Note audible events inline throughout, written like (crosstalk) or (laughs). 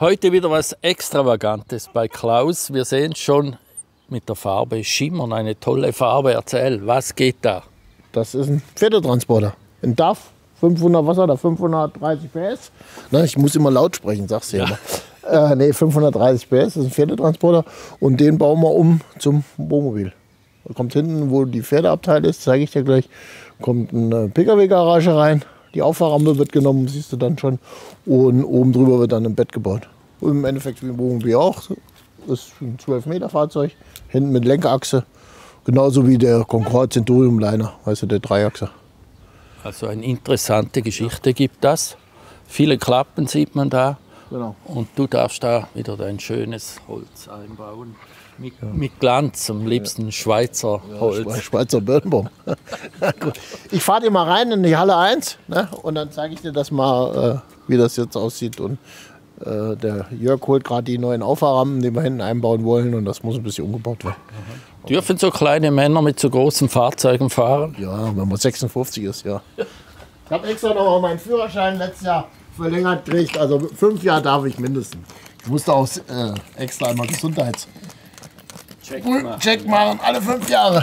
Heute wieder was Extravagantes bei Klaus. Wir sehen schon mit der Farbe Schimmern, eine tolle Farbe. Erzähl, was geht da? Das ist ein Pferdetransporter. Ein DAF, 500, was hat er, 530 PS. Na, ich muss immer laut sprechen, sagst du ja. immer. Äh, nee, 530 PS, das ist ein Pferdetransporter. Und den bauen wir um zum Wohnmobil. Da kommt hinten, wo die Pferdeabteil ist, zeige ich dir gleich, kommt eine Pkw-Garage rein. Die Auffahrrampe wird genommen, siehst du dann schon. Und oben drüber wird dann ein Bett gebaut. Und Im Endeffekt wie ein Wohnmobil auch. Das ist ein 12 Meter Fahrzeug. Hinten mit Lenkachse. Genauso wie der Concorde Centurium Liner, weißt der Dreiachse. Also eine interessante Geschichte gibt das. Viele Klappen sieht man da. Genau. Und du darfst da wieder dein schönes Holz einbauen. Mit, mit Glanz, am liebsten Schweizer Holz. Schweizer Birnbaum. (laughs) Gut. Ich fahre dir mal rein in die Halle 1 ne? und dann zeige ich dir das mal, äh, wie das jetzt aussieht. Und äh, der Jörg holt gerade die neuen Auffahrrampen, die wir hinten einbauen wollen und das muss ein bisschen umgebaut werden. Dürfen so kleine Männer mit so großen Fahrzeugen fahren? Ja, wenn man 56 ist, ja. (laughs) Ich habe extra noch meinen Führerschein letztes Jahr verlängert gekriegt. Also fünf Jahre darf ich mindestens. Ich musste auch äh, extra einmal Gesundheitscheck Check machen, alle fünf Jahre.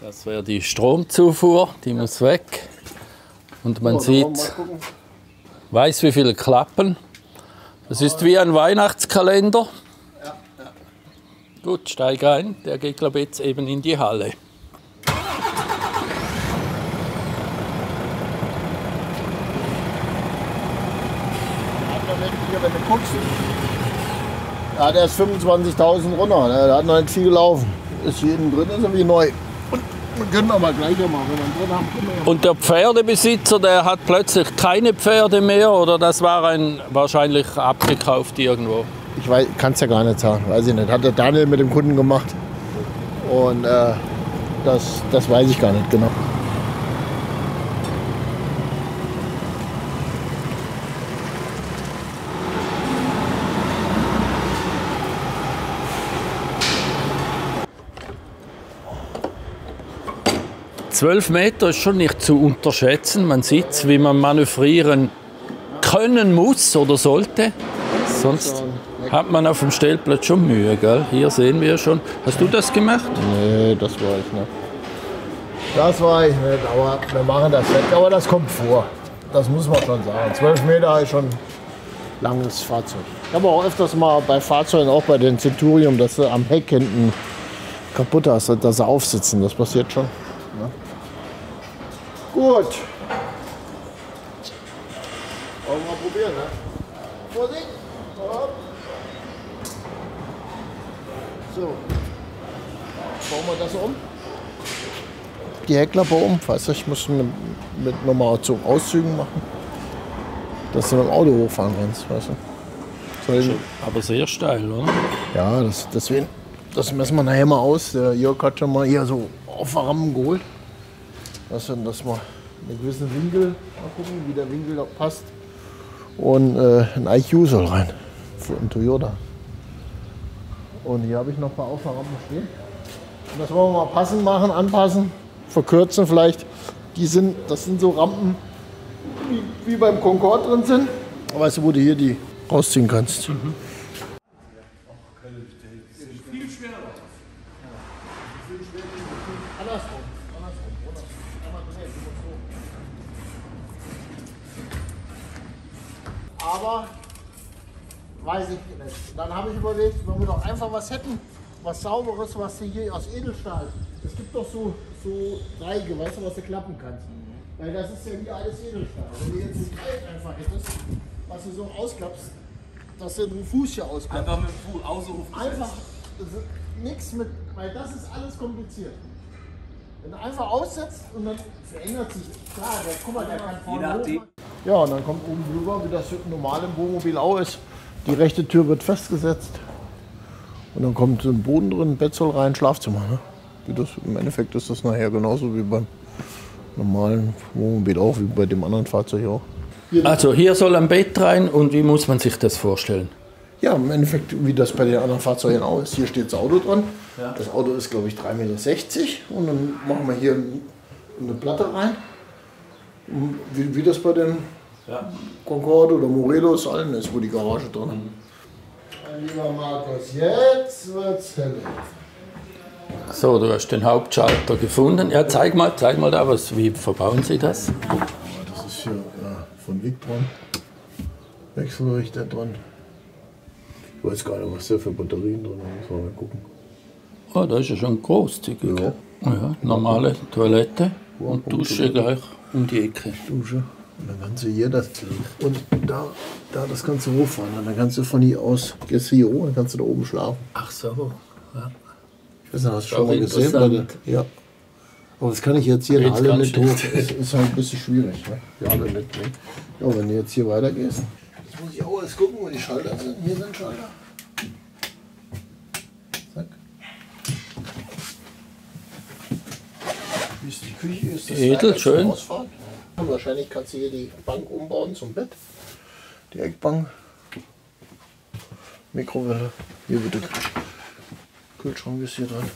Das wäre die Stromzufuhr, die muss weg. Und man So, wir sieht, weiß wie viele Klappen. Das ist wie ein Weihnachtskalender. Gut, steig ein. Der geht, glaube ich, jetzt eben in die Halle. Hier, wenn du guckst, ja, der ist 25.000 runter. ne? Der hat noch nicht viel gelaufen. Ist jeden drin, ist er wie neu. Und wir können aber gleich mal, wenn wir drin haben, können wir Und der Pferdebesitzer, der hat plötzlich keine Pferde mehr oder das war ein wahrscheinlich abgekauft irgendwo? Ich kann es ja gar nicht sagen, weiß ich nicht. Hat der Daniel mit dem Kunden gemacht. Und äh, das, das weiß ich gar nicht genau. Zwölf Meter ist schon nicht zu unterschätzen. Man sieht, wie man manövrieren können muss oder sollte. Sonst hat man auf dem Stellplatz schon Mühe. Gell? Hier sehen wir schon. Hast du das gemacht? Nee, das war ich nicht. Das war ich nicht, aber wir machen das weg. Aber das kommt vor. Das muss man schon sagen. 12 Meter ist schon langes Fahrzeug. Ich habe auch öfters mal bei Fahrzeugen, auch bei den Centurium, dass sie am Heck hinten kaputt hast, dass sie aufsitzen. Das passiert schon. Ja. Gut. Wollen wir mal probieren, ne? Vorsicht. Hopp. So. Bauen wir das um. Die Heckklappe um. Weißt du, ich muss mit, mit nochmal zu Auszügen machen. Dass du mit dem Auto hochfahren kannst, weißt du. Soll, Aber sehr steil, oder? ja, das, deswegen, das messen wir nachher mal aus. Der Jörg hat schon mal hier so Aufwärmen geholt. Dass wir das mal einen gewissen Winkel, gucken, wie der Winkel passt. Und äh, ein IQ soll rein. Für einen Toyota. Und hier habe ich noch ein paar Aufwärmen stehen. Und das wollen wir mal passend machen, anpassen, verkürzen vielleicht. Die sind, das sind so Rampen, wie, wie beim Concorde drin sind. Weißt du, wo du hier die rausziehen kannst. Aber weiß ich nicht. Dann habe ich überlegt, wenn wir doch einfach was hätten, was sauberes, was hier aus Edelstahl. Es gibt doch so, so Dreieck, weißt du, was du klappen kannst. Weil das ist ja hier alles Edelstahl. Wenn du jetzt ein Dreieck einfach hättest, was du so ausklappst, dass du den Fuß hier ausklappst. Einfach mit dem Fuß außerhof Einfach nichts mit, weil das ist alles kompliziert. Wenn du einfach aussetzt und dann verändert sich, klar, der, guck mal, der kann vorne. Ja, und dann kommt oben drüber, wie das normal im Wohnmobil auch ist. Die rechte Tür wird festgesetzt. Und dann kommt ein Boden drin, ein Bett soll rein, Schlafzimmer. Ne? Wie das, Im Endeffekt ist das nachher genauso wie beim normalen Wohnmobil auch, wie bei dem anderen Fahrzeug auch. Also hier soll ein Bett rein und wie muss man sich das vorstellen? Ja, im Endeffekt, wie das bei den anderen Fahrzeugen auch ist. Hier steht das Auto dran. Das Auto ist, glaube ich, 3,60 Meter. Und dann machen wir hier eine Platte rein. Wie, wie das bei den Ja. Concorde oder Morelos, allen ist wo die Garage drin. Mein lieber Markus, jetzt wird's hell. So, du hast den Hauptschalter gefunden. Ja, zeig mal, zeig mal da was. Wie verbauen Sie das? Das ist hier ja, von Victron. Wechselrichter dran. Ich weiß gar nicht, was da für Batterien drin sind. Man mal gucken. Oh, da ist ja schon großzügig. Ja. Ja, normale Toilette und Dusche gleich um die Ecke. Dusche. Und dann kannst du hier das. Und da, da das kannst du hochfahren. Und dann kannst du von hier aus, gehst hier oben, dann kannst du da oben schlafen. Ach so. Ja. Ich weiß nicht, hast du schon mal gesehen? Leute? Ja. Aber das kann ich jetzt hier in Halle nicht hoch. Das ist halt ein bisschen schwierig. Ne? Die Halle nicht. Ne? Ja, wenn du jetzt hier weitergehst. Jetzt muss ich auch erst gucken, wo die Schalter sind. Hier sind Schalter. Zack. Wie ist die Küche? Ist das Edel, schön. Ausfahren? Und wahrscheinlich kannst du hier die Bank umbauen zum Bett. Die Eckbank. Mikrowelle. Hier bitte. Kühlschrank ist hier dran.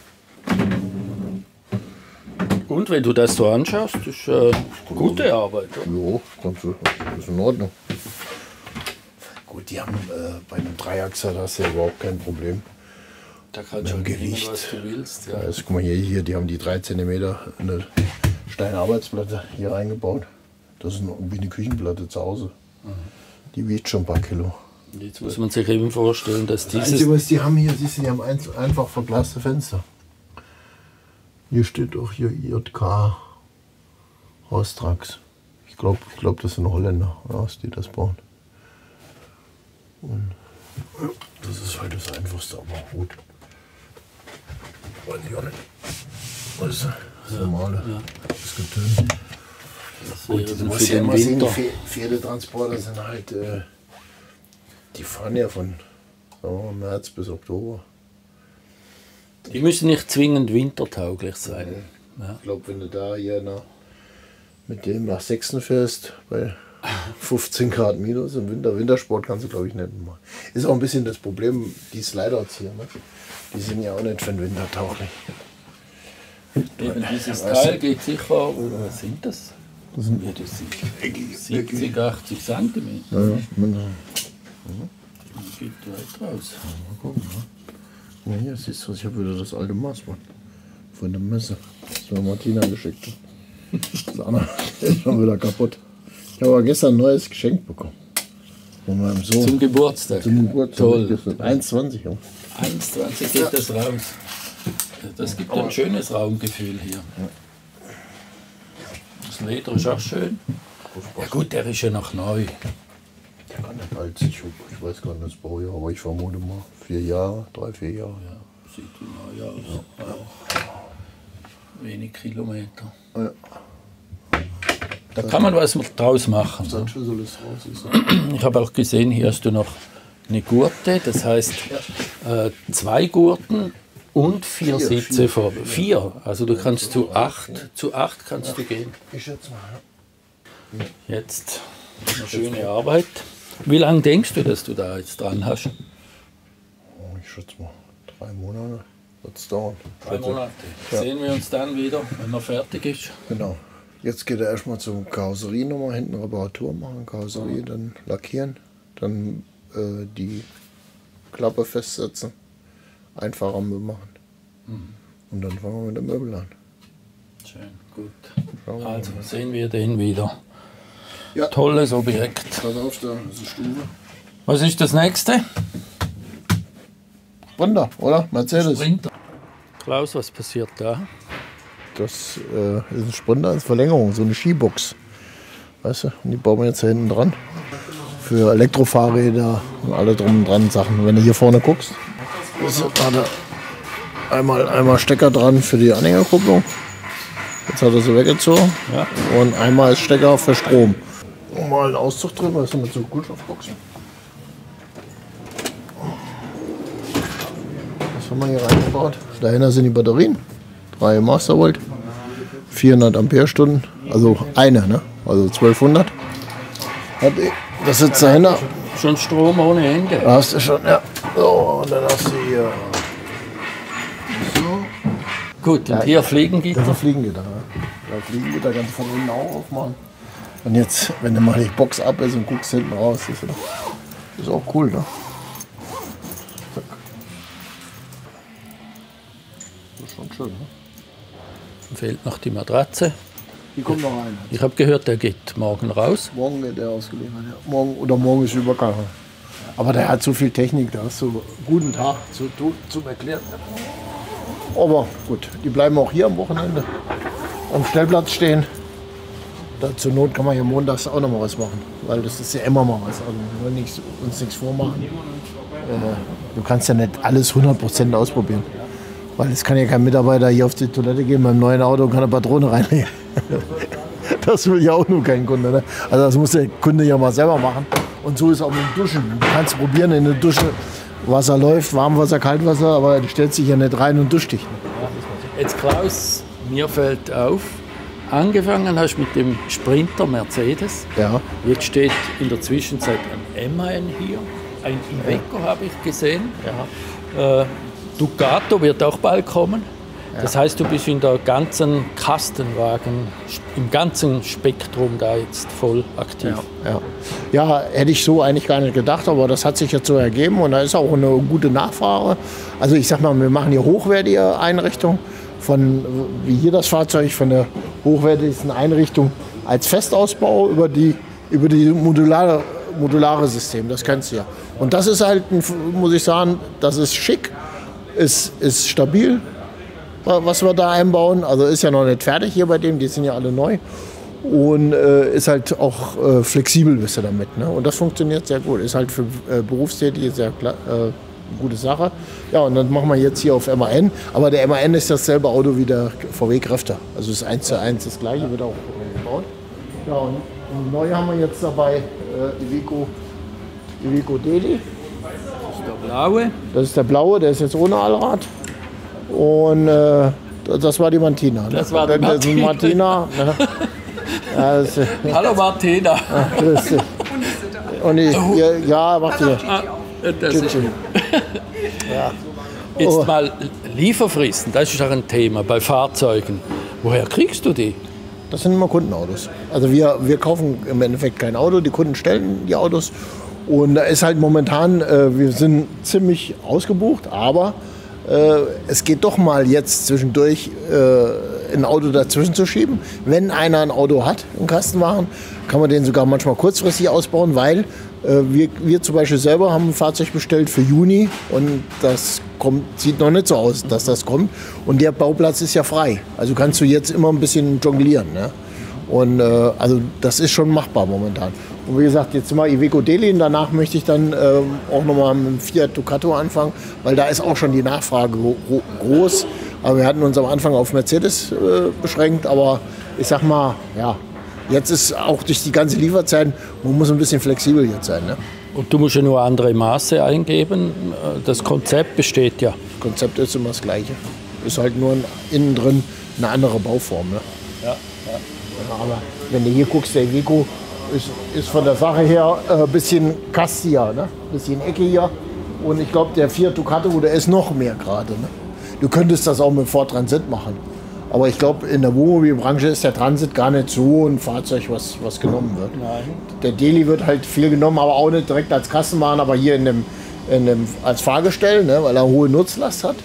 Und wenn du das so anschaust, ist äh, gute Arbeit. Oder? Jo, kannst du, ist in Ordnung. Gut, die haben äh, bei einem Dreiachser, da hast du ja überhaupt kein Problem. Da kannst du nehmen, Gewicht. was du willst. Ja. Ja. Also, guck mal hier, hier, die haben die 3 cm eine Steinarbeitsplatte hier reingebaut. Das ist wie eine Küchenplatte zu Hause. Die wiegt schon ein paar Kilo. Jetzt muss man sich eben vorstellen, dass Das dieses Einzige, was die haben hier, siehst du, die haben ein, einfach verglaste Fenster. Hier steht auch hier IJK Rostrax. Ich glaube, ich glaub, das sind Holländer, aus die das bauen. Und ja, das ist halt das Einfachste, aber gut. Weiß ich auch nicht. Was ist das normale? Das Getön. Das Gut, dann musst für ja den immer sehen, die Winter. Pfe- Pferdetransporter sind halt, äh, die fahren ja von mal, März bis Oktober. Die müssen nicht zwingend wintertauglich sein. Ja. Ich glaube, wenn du da hier nach, mit dem nach Sechsten fährst, bei (laughs) 15 Grad minus im Winter, Wintersport kannst du glaube ich nicht machen. Ist auch ein bisschen das Problem, die Sliderts hier, ne? die sind ja auch nicht für den Winter tauglich. Eben dieses Teil geht sicher, oder was sind das? Das sind Ja, das sind 70, 80 Zentimeter. ja, ja, man- Geht weit raus. ja, hier siehst du, ich habe wieder das alte Maßband von der Messe, das mir Martina geschickt hat. Das andere (laughs) ist schon wieder kaputt. Ich habe aber gestern ein neues Geschenk bekommen. Von meinem Sohn. Zum Geburtstag. Zum Geburtstag. Toll. Gestern. 1,20 Junge. 1,20 geht das raus. Das gibt ein schönes Raumgefühl hier. Das Leder ist auch schön. Ja gut, der ist ja noch neu. Der kann nicht alt. Ich, ich weiß gar nicht das Baujahr, aber ich vermute mal vier Jahre, drei, vier Jahre. Ja, sieht neu aus. Ja. Wenig Kilometer. Ja. Da kann man was draus machen. Er. Ich habe auch gesehen, hier hast du noch eine Gurte, das heißt äh, zwei Gurten und vier, Vier, Sitze vor. Vier, also du kannst zu acht, zu acht kannst du gehen. Ich schätze mal. ja. Jetzt eine schöne Arbeit. Wie lange denkst du, dass du da jetzt dran hast? Oh, ich schätze mal drei Monate wird es dauern. Drei Monate. Sehen wir uns dann wieder, wenn er fertig ist. Genau. Jetzt geht er erstmal zur Karosserie nochmal hinten Reparatur machen, Karosserie dann lackieren, dann äh, die Klappe festsetzen, Einfahrrahmen machen. Und dann fangen wir mit dem Möbel an. Schön, gut. Also sehen wir den wieder. Ja. Tolles Objekt. Pass auf, da ist eine Stufe. Was ist das nächste? Wunder, oder? Mercedes. Sprinter. Klaus, was passiert da? Das äh, ist ein Sprinter, ist Verlängerung, so eine Skibox. Weißt du, und die bauen wir jetzt da hinten dran. Für Elektrofahrräder und alle drum und dran Sachen. Wenn du hier vorne guckst, ist ja gerade einmal, einmal Stecker dran für die Anhängerkupplung. Jetzt hat er sie weggezogen. Ja. Und einmal ist Stecker für Strom. Und mal einen Auszug drin, weißt du, mit so Kunststoffboxen. Was haben wir hier reingebaut? Dahinter sind die Batterien. Drei Mastervolt. 400 Ampere-Stunden. Also eine, ne? Also 1200. Hat- Das sitzt dahinter. Schon Strom ohne Ende. Hast du schon, ja. So, und dann hast du hier. So. Gut, und hier Fliegengitter. Das ist Fliegengitter. Da Fliegengitter kannst du von unten auch aufmachen. Und jetzt, wenn du mal die Box ab ist und guckst hinten raus, ist, ist auch cool, ne? Zack. Das ist schon schön, ne? Fehlt noch die Matratze. Die kommt noch rein. Ich habe gehört, der geht morgen raus. Morgen wird der ausgeliefert, ja. Morgen oder morgen ist Übergang. Aber der hat so viel Technik, da hast du guten Tag zu, zu, zum Erklären. Aber gut, die bleiben auch hier am Wochenende am Stellplatz stehen. Da, zur Not kann man hier montags auch noch mal was machen, weil das ist ja immer mal was. Also wir wollen nicht, uns nichts vormachen. Äh, du kannst ja nicht alles 100% ausprobieren. Weil es kann ja kein Mitarbeiter hier auf die Toilette gehen beim neuen Auto und kann eine Patrone reinlegen. (laughs) Das will ja auch nur kein Kunde. Ne? Also das muss der Kunde ja mal selber machen. Und so ist auch mit dem Duschen. Du kannst probieren in der Dusche, Wasser läuft, Warmwasser, Kaltwasser, aber du stellst dich ja nicht rein und duschst dich. Jetzt Klaus, mir fällt auf, angefangen hast mit dem Sprinter Mercedes. Ja. Jetzt steht in der Zwischenzeit ein MAN hier, ein Iveco habe ich gesehen. Äh, Ducato wird auch bald kommen. Das heißt, du bist in der ganzen Kastenwagen, im ganzen Spektrum da jetzt voll aktiv. Ja. ja, hätte ich so eigentlich gar nicht gedacht, aber das hat sich jetzt so ergeben und da ist auch eine gute Nachfrage. Also ich sag mal, wir machen hier hochwertige Einrichtungen von, wie hier das Fahrzeug, von der hochwertigsten Einrichtung als Festausbau über die, über die modulare, modulare System, das kennst du ja. Und das ist halt, muss ich sagen, das ist schick, ist, ist stabil, was wir da einbauen. Also ist ja noch nicht fertig hier bei dem, die sind ja alle neu. Und äh, ist halt auch äh, flexibel bist du damit. Ne? Und das funktioniert sehr gut. Ist halt für äh, Berufstätige sehr klar, äh, gute Sache. Ja, und dann machen wir jetzt hier auf MAN. Aber der MAN ist dasselbe Auto wie der VW Kräfter. Also ist eins zu eins das gleiche, wird auch gebaut. Ja, und, und neu haben wir jetzt dabei äh, Iveco, Iveco Deli. Das ist der blaue. Das ist der blaue, der ist jetzt ohne Allrad. Und äh, das war die Martina. Ne? Das war die ist Martina. ne? (laughs) ja, ist- Hallo Martina. ist- und ich, ja, ja, macht ihr. Ah, das ist Tschüss. Jetzt Oh. mal Lieferfristen, das ist auch ein Thema bei Fahrzeugen. Woher kriegst du die? Das sind immer Kundenautos. Also wir, wir kaufen im Endeffekt kein Auto, die Kunden stellen die Autos. Und da ist halt momentan, äh, wir sind ziemlich ausgebucht, aber äh, es geht doch mal jetzt zwischendurch äh, ein Auto dazwischen zu schieben. Wenn einer ein Auto hat, einen Kastenwagen, kann man den sogar manchmal kurzfristig ausbauen, weil äh, wir, wir zum Beispiel selber haben ein Fahrzeug bestellt für Juni und das kommt, sieht noch nicht so aus, dass das kommt. Und der Bauplatz ist ja frei. Also kannst du jetzt immer ein bisschen jonglieren. Ne? Und äh, also das ist schon machbar momentan. Und wie gesagt, jetzt sind wir Iveco Delhi und danach möchte ich dann ähm, auch nochmal mit dem Fiat Ducato anfangen, weil da ist auch schon die Nachfrage gro gro- groß. Aber wir hatten uns am Anfang auf Mercedes äh, beschränkt, aber ich sag mal, ja, jetzt ist auch durch die ganze Lieferzeit, man muss ein bisschen flexibel jetzt sein. Ne? Und du musst ja nur andere Maße eingeben. Das Konzept besteht ja. Das Konzept ist immer das gleiche. Ist halt nur innen drin eine andere Bauform. Ne? Ja, Ja, aber wenn du hier guckst, der Iveco ist, ist von der Sache her ein äh, bisschen kastiger, ne? bisschen eckiger. Und ich glaube, der Fiat Ducato, der ist noch mehr gerade. Ne? Du könntest das auch mit Ford Transit machen. Aber ich glaube, in der Wohnmobilbranche ist der Transit gar nicht so ein Fahrzeug, was, was genommen wird. Der Deli wird halt viel genommen, aber auch nicht direkt als Kassenwagen, aber hier in dem, in dem, als Fahrgestell, ne? weil er hohe Nutzlast hat.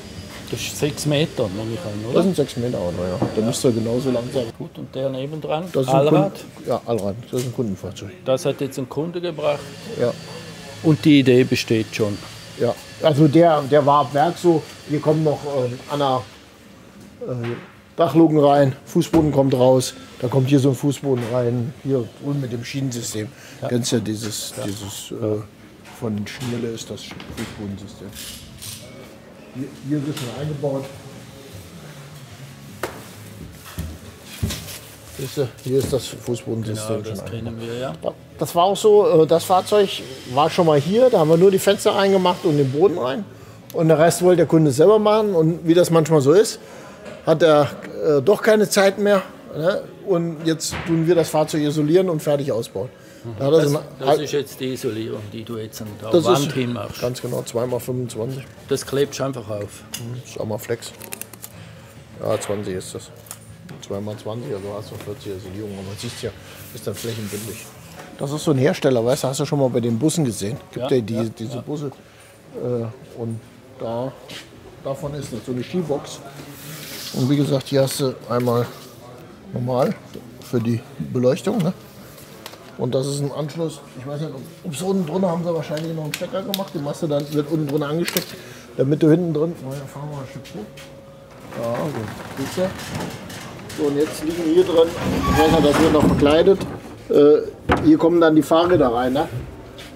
Das ist sechs Meter, nehme ich an, Das oder? ist ein 6 Meter Auto, ja. Der müsste genauso lang sein. Gut, und der nebendran? Das Allrad? Kunden- Ja, Allrad. Das ist ein Kundenfahrzeug. Das hat jetzt ein Kunde gebracht. Ja. Und die Idee besteht schon. Ja, also der, der war ab Werk so. Hier kommen noch äh, an der äh, Dachluken rein, Fußboden kommt raus, da kommt hier so ein Fußboden rein, hier drüben mit dem Schienensystem. Kennst ja dieses, dieses äh, von Schnelle ist das Fußbodensystem. Hier, hier ist schon eingebaut. Hier ist das Fußbodensystem das schon kennen wir ja. Das war auch so, äh, das Fahrzeug war schon mal hier, da haben wir nur die Fenster reingemacht und den Boden rein. Und der Rest wollte der Kunde selber machen. Und wie das manchmal so ist, hat er äh, doch keine Zeit mehr. Ne? Und jetzt tun wir das Fahrzeug isolieren und fertig ausbauen. Da hat er Das, eine- das ist jetzt die Isolierung, die du jetzt an der das Wand ist hinmachst. ganz genau 2x25. Das klebst du einfach auf. Das ist auch mal Flex. Ja, 20 ist das. 2x20, also hast du 40, also jung, aber siehst ja, ist dann flächenbündig. Das ist so ein Hersteller, weißt du, hast du schon mal bei den Bussen gesehen. Gibt ja, ja, die, ja diese ja. Busse. Äh, und da, davon ist das so eine Skibox. Und wie gesagt, hier hast du einmal normal für die Beleuchtung. Ne? Und das ist ein Anschluss. Ich weiß nicht, ob es unten drunter haben sie wahrscheinlich noch einen Stecker gemacht. Die Masse dann wird unten drunter angesteckt, damit du hinten drin. Oh ja, fahren wir mal ein Stück hoch. Ja, so. Siehst du? So, und jetzt liegen hier drin, ich weiß nicht, das wird noch verkleidet. Äh, hier kommen dann die Fahrräder rein, ne?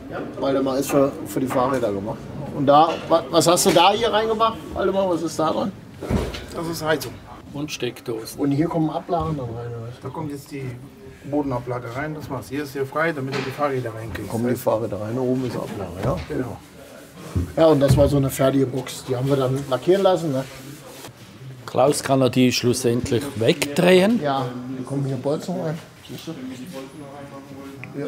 Ja. Waldemar ist für, für die Fahrräder gemacht. Und da, was hast du da hier reingemacht? Waldemar, was ist da dran? Das ist Heizung. Und Steckdosen. Und hier kommen Ablagen dann rein, oder? Da kommt jetzt die Bodenablage rein, das war's. Hier ist hier frei, damit du die Fahrräder reinkriegst. Kommen die Fahrräder rein, oben ist Ablage, ja? Genau. Ja, und das war so eine fertige Box. Die haben wir dann lackieren lassen. Ne? Klaus kann er die schlussendlich wegdrehen. Ja, da kommen hier Bolzen rein. Ja.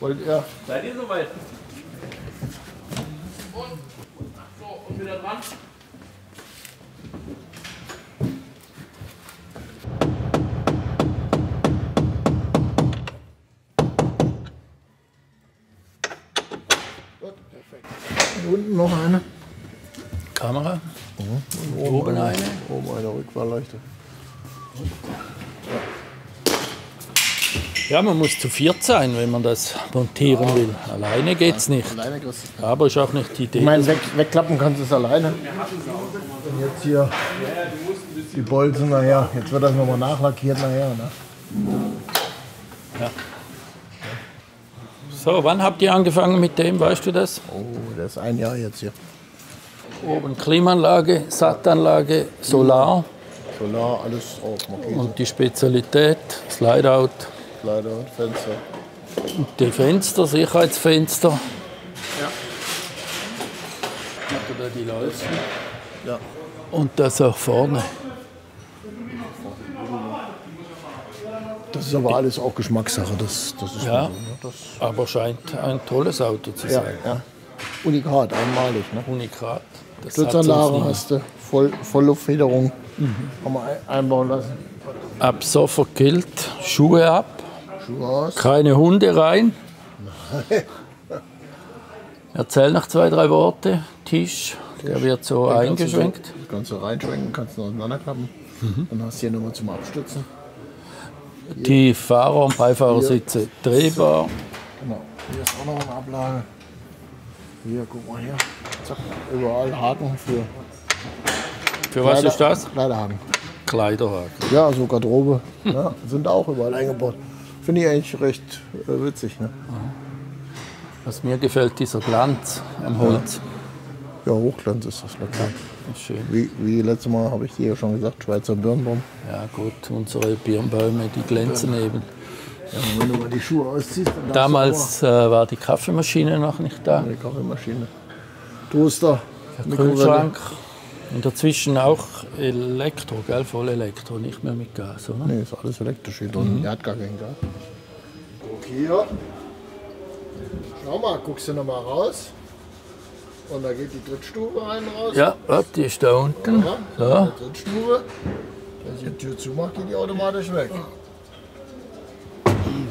Wollt ihr? Seid ihr soweit? Und, so, und wieder dran. Unten noch eine. Kamera. Mhm. Oben, oben, eine. Oben eine Rückfahrleuchte. Ja, man muss zu viert sein, wenn man das montieren ja. will. Alleine geht es nicht. Alleine Aber ist auch nicht die Idee. Ich meine, weg, wegklappen kannst du es alleine. Und jetzt hier die Bolzen, naja, jetzt wird das nochmal nachlackiert nachher. Ne? Ja. So, wann habt ihr angefangen mit dem, weißt du das? Oh, das ist ein Jahr jetzt hier. Oben Klimaanlage, Sattanlage, Solar. Solar, alles drauf. Und die Spezialität, Slideout. Slideout, Fenster. Und die Fenster, Sicherheitsfenster. Ja. Hat er da die Leisten? Ja. Und das auch vorne. Das ist aber alles auch Geschmackssache. Das, das ist ja, so, ne? das aber scheint ein tolles Auto zu sein. Ja, ja. Unikat, einmalig. Ne? Unikat. Blitzanlage hast du, Voll, Vollluftfederung. Mhm. Haben wir einbauen lassen. Ab sofort gilt, Schuhe ab. Schuhe aus. Keine Hunde rein. Nein. (laughs) Erzähl noch zwei, drei Worte. Tisch, der wird so Den eingeschwenkt. Kannst du, kannst du reinschwenken, kannst du auseinanderklappen. Mhm. Dann hast du hier nochmal zum Abstützen. Die Fahrer- und Beifahrersitze drehbar. Genau. Hier ist auch noch eine Ablage. Hier, guck mal hier. Zack, überall Haken für. Für was Kleider, ist das? Kleiderhaken. Kleiderhaken. Ja, so Garderobe. Ja, sind auch überall eingebaut. Finde ich eigentlich recht äh, witzig. Ne? Was mir gefällt, dieser Glanz am Holz. Ja, Hochglanz ist das. Lecker. Schön. Wie, wie letztes Mal habe ich dir ja schon gesagt, Schweizer Birnbaum. Ja gut, unsere Birnbäume, die glänzen ja. eben. Ja, wenn du mal die Schuhe ausziehst. Damals äh, war die Kaffeemaschine noch nicht da. Die Kaffeemaschine. Toaster. Der Kühlschrank. Und dazwischen auch Elektro, gell? voll Elektro, nicht mehr mit Gas, oder? Nee, ist alles elektrisch hier drin. Mhm. Er hat gar kein Gas. Guck hier. Schau mal, guckst du noch mal raus. Und da geht die Drittstufe rein raus. Ja, die ist da unten. Ja, so. die Drittstufe. Wenn ich die Tür zumache, geht die automatisch weg.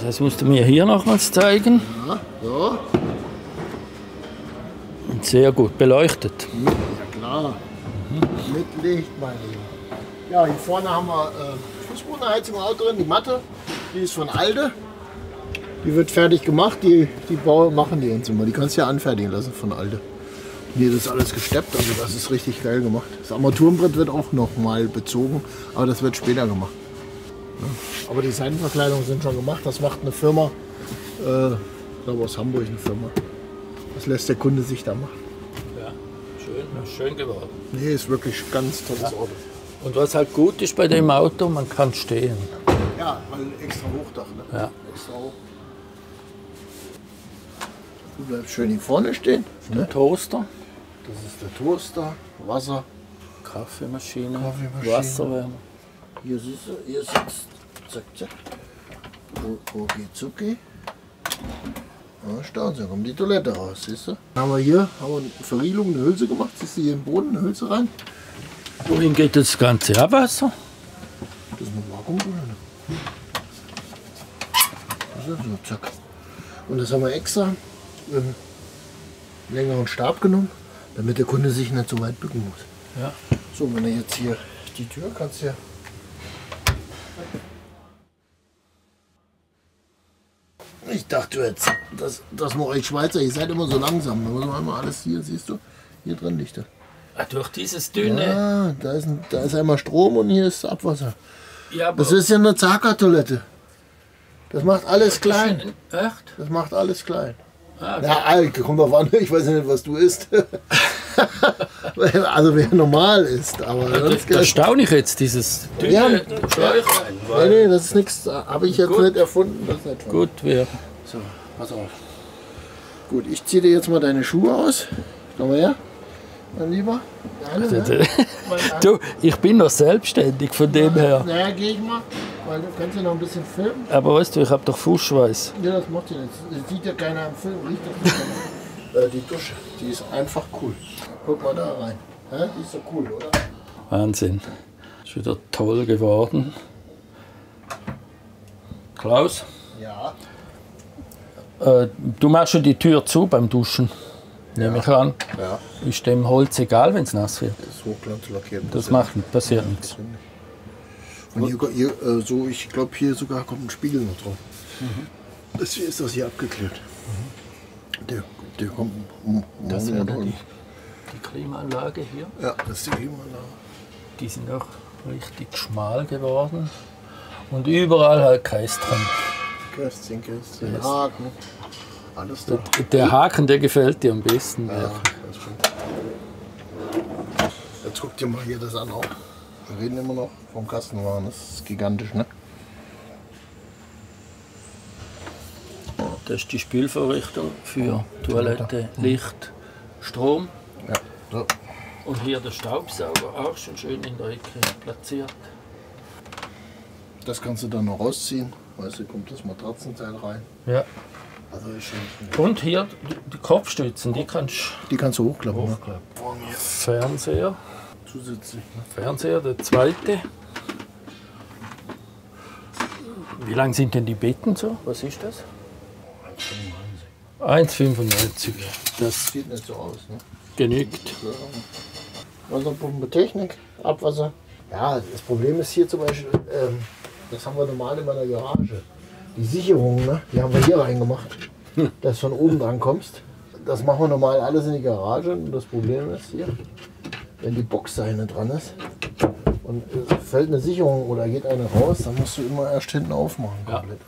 Das musst du mir hier nochmals zeigen. Ja, so. Sehr gut beleuchtet. Ja klar. Mhm. Mit Licht, mein Lieber. Ja, hier vorne haben wir äh, Fußbodenheizung auch drin, die Matte. Die ist von Alde. Die wird fertig gemacht, die, die Bauer machen die uns immer. Die kannst du ja anfertigen lassen von Alde. Hier ist alles gesteppt, also das ist richtig geil gemacht. Das Armaturenbrett wird auch noch mal bezogen, aber das wird später gemacht. Ja. Aber die Seitenverkleidungen sind schon gemacht. Das macht eine Firma, äh, ich glaube aus Hamburg eine Firma. Das lässt der Kunde sich da machen. Ja, schön, schön geworden. Nee, ist wirklich ganz tolles ja. Auto. Und was halt gut ist bei dem Auto, man kann stehen. Ja, weil extra Hochdach. Ne? Ja. Extra hoch. Du bleibst schön hier vorne stehen. Ne? Toaster. Das ist der Toaster, Wasser. Kaffeemaschine, Kaffeemaschine. Wasserwärme. Hier siehst du, hier sitzt, zack, zack. Rucki zucki. Ja, stauen Sie, kommt die Toilette raus, siehst du? Dann haben wir hier haben wir eine Verrielung, eine Hülse gemacht. Siehst du hier im Boden eine Hülse rein? Wohin geht das ganze Abwasser? Das ist eine Vakuumtunnel. Das ist so, zack. Und das haben wir extra ähm, längeren Stab genommen, damit der Kunde sich nicht so weit bücken muss. Ja. So, wenn er jetzt hier die Tür kannst du ja. Ich dachte jetzt, das, das nur euch Schweizer, ihr seid immer so langsam. Da muss man immer alles hier, siehst du, hier drin liegt er. Ah, durch dieses dünne. Ja, da ist, ein, da ist einmal Strom und hier ist Abwasser. Ja, Das ist ja eine Zaka-Toilette. Das macht alles klein. Echt? Das macht alles klein. Ah, Ja, Alter, komm mal an, (laughs) ich weiß ja nicht, was du isst. (laughs) also wer normal ist, aber Das, sonst das staune ich jetzt, dieses dünne Ja. Nee, weil- nee, das ist nichts, habe ich jetzt Gut. nicht erfunden. Das ist nicht Gut, wir. So, pass auf. Gut, ich ziehe dir jetzt mal deine Schuhe aus. Komm mal her, mein Lieber. Deine, ne? (laughs) Du, ich bin noch selbstständig von dem her. Naja, geh ich mal, weil du kannst ja noch ein bisschen filmen. Aber weißt du, ich habe doch Fußschweiß. Ja, das macht ja nichts. Das sieht ja keiner am Film, riecht das nicht keiner. (laughs) äh, Die Dusche, die ist einfach cool. Guck mal da rein. Hä? Die ist so cool, oder? Wahnsinn. Ist wieder toll geworden. Klaus, Ja. äh, du machst schon die Tür zu beim Duschen. Nehme ich an. Ja, Ist dem Holz egal, wenn es nass wird. das ist hochglanzlackiert. Das macht, passiert nichts. Und hier, hier äh, so, ich glaube, hier sogar kommt ein Spiegel noch drauf. Deswegen ist das hier abgeklärt. Der, der kommt m- Das morgen wäre oder die, die Klimaanlage hier. Ja, das ist die Klimaanlage. Die sind auch richtig schmal geworden. Und überall halt Kreis dran. Kästchen, Kästchen, Haken. Alles da. Der Haken, der gefällt dir am besten. Ja, das stimmt. Jetzt guck dir mal hier das an auch. Wir reden immer noch vom Kastenwagen. Das ist gigantisch, ne? Das ist die Spülvorrichtung für Toilette, Licht, Strom. Ja. So. Und hier der Staubsauger, auch schon schön in der Ecke platziert. Das kannst du dann noch rausziehen. Weißt du, kommt das Matratzenteil rein. Ja. Also ist schon. Und hier die- Kopfstützen, die kannst Die kannst du hochklappen. Ne? hochklappen. Fernseher, Zusätzlich. Fernseher, der zweite. Wie lang sind denn die Betten so? Was ist das? 1,95. Das Sieht nicht so aus. Ne? genügt. Wasserpumpe Technik, Abwasser. Ja, das Problem ist hier zum Beispiel, ähm, das haben wir normal in meiner Garage. Die Sicherungen, ne, die haben wir hier reingemacht, dass du von oben dran kommst. Das machen wir normal alles in die Garage. Und das Problem ist hier, wenn die Box da hinten dran ist und fällt eine Sicherung oder geht eine raus, dann musst du immer erst hinten aufmachen. Ja. Komplett.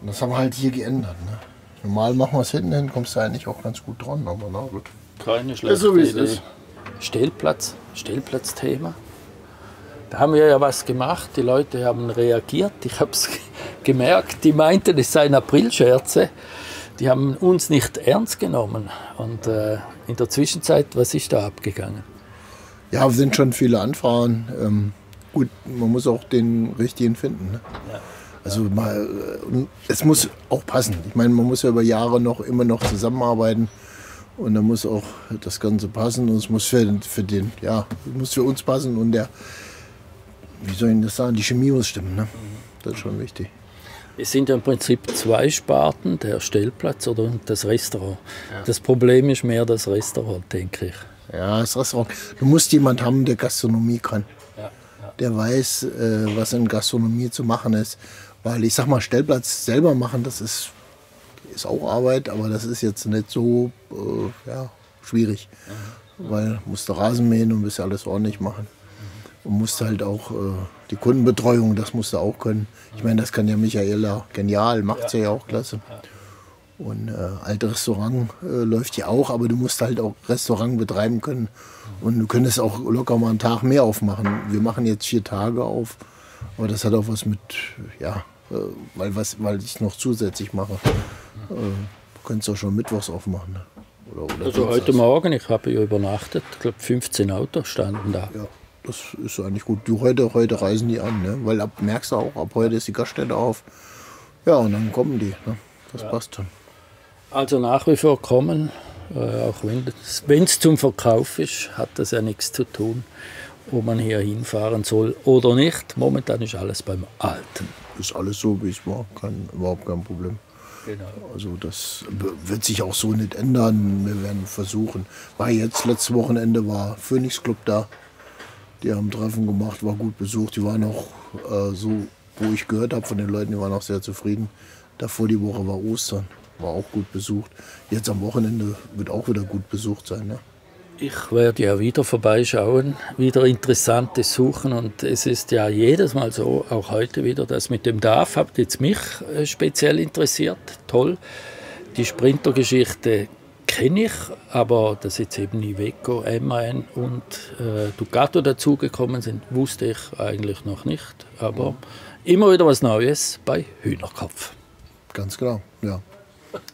Und das haben wir halt hier geändert. Ne? Normal machen wir es hinten hin, kommst du eigentlich auch ganz gut dran, aber na gut. Keine schlechte so, wie es Idee. ist. Stellplatz, Stellplatzthema. Da haben wir ja was gemacht, die Leute haben reagiert. Ich habe es gemerkt, die meinten, es seien Aprilscherze. Die haben uns nicht ernst genommen. Und äh, in der Zwischenzeit, was ist da abgegangen? Ja, es sind schon viele Anfragen. Ähm, gut, man muss auch den richtigen finden. Ne? Also mal, äh, es muss auch passen. Ich meine, man muss ja über Jahre noch immer noch zusammenarbeiten und dann muss auch das Ganze passen und es muss für, für den, ja, muss für uns passen und der, wie soll ich das sagen, die Chemie muss stimmen. Ne? Das ist schon wichtig. Es sind ja im Prinzip zwei Sparten, der Stellplatz oder das Restaurant. Das Problem ist mehr das Restaurant, denke ich. Ja, das Restaurant. Du musst jemand haben, der Gastronomie kann. Ja, der weiß, äh, was in Gastronomie zu machen ist. Weil ich sag mal, Stellplatz selber machen, das ist, ist auch Arbeit, aber das ist jetzt nicht so äh, ja, schwierig. Weil musst du Rasen mähen und musst alles ordentlich machen. Und musst halt auch äh, die Kundenbetreuung, das musst du auch können. Ich meine, das kann ja Michaela genial, macht sie ja. auch klasse. Und äh, alte Restaurant äh, läuft ja auch, aber du musst halt auch Restaurant betreiben können. Und du könntest auch locker mal einen Tag mehr aufmachen. Wir machen jetzt vier Tage auf, aber das hat auch was mit, ja, äh, weil, was, weil ich noch zusätzlich mache. Äh, du könntest auch schon mittwochs aufmachen. Ne? Oder, oder Also heute. Morgen, ich habe ja übernachtet, ich glaube 15 Autos standen da. Ja, das ist eigentlich gut. Du, heute, heute reisen die an, ne? weil ab, merkst du auch, ab heute ist die Gaststätte auf. Ja, und dann kommen die. Ne? Das passt schon. Also nach wie vor kommen, äh, auch wenn es zum Verkauf ist, hat das ja nichts zu tun. ob man hier hinfahren soll oder nicht. Momentan ist alles beim Alten. Ist alles so, wie es war. Kein, überhaupt kein Problem. Genau. Also das wird sich auch so nicht ändern. Wir werden versuchen. War jetzt letztes Wochenende war Phoenix Club da. Die haben Treffen gemacht, war gut besucht. Die waren auch äh, so, wo ich gehört habe von den Leuten, die waren auch sehr zufrieden. Davor die Woche war Ostern, war auch gut besucht. Jetzt am Wochenende wird auch wieder gut besucht sein. Ne? Ich werde ja wieder vorbeischauen, wieder Interessantes suchen und es ist ja jedes Mal so, auch heute wieder, das mit dem DAF hat jetzt mich äh, speziell interessiert. Toll. Die Sprintergeschichte kenne ich, aber dass jetzt eben Iveco, MAN und äh, Ducato dazugekommen sind, wusste ich eigentlich noch nicht. Aber immer wieder was Neues bei Hühnerkopf. Ganz genau, ja.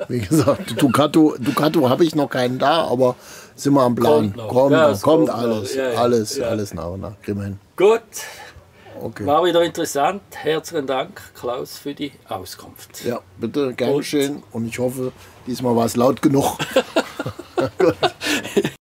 Wie gesagt, Ducato, Ducato habe ich noch keinen da, aber sind wir am Plan. Kommt noch. Kommt, Ja, noch, kommt kommt alles, Ja, ja. alles, alles nach und nach. Kriegen. Gut, Okay. war wieder interessant. Herzlichen Dank, Klaus, für die Auskunft. Ja, bitte, gern geschehen. Und ich hoffe, Diesmal war es laut genug. (laughs) (laughs) (laughs)